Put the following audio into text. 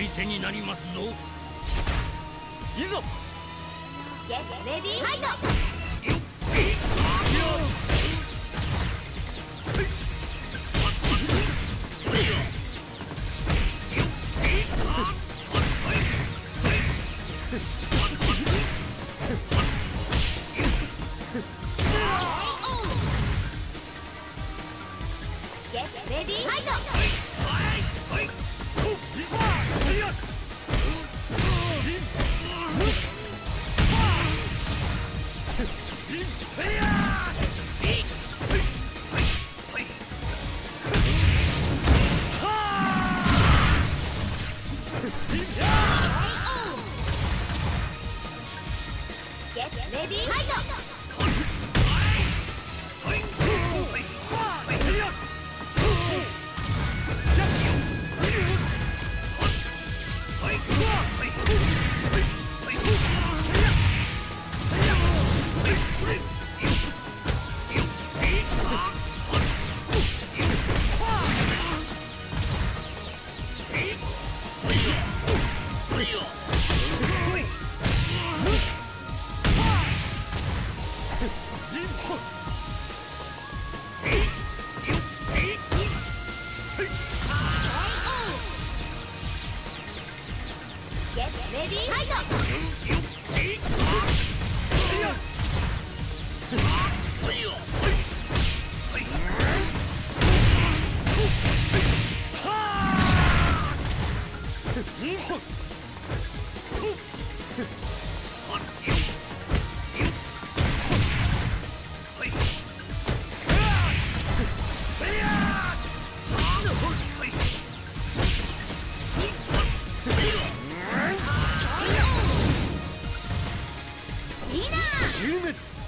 相手になりますぞ。いざ。ゲッレディーファイト。よっレディーファイトレディーファイトはいはいせやいいな。終滅。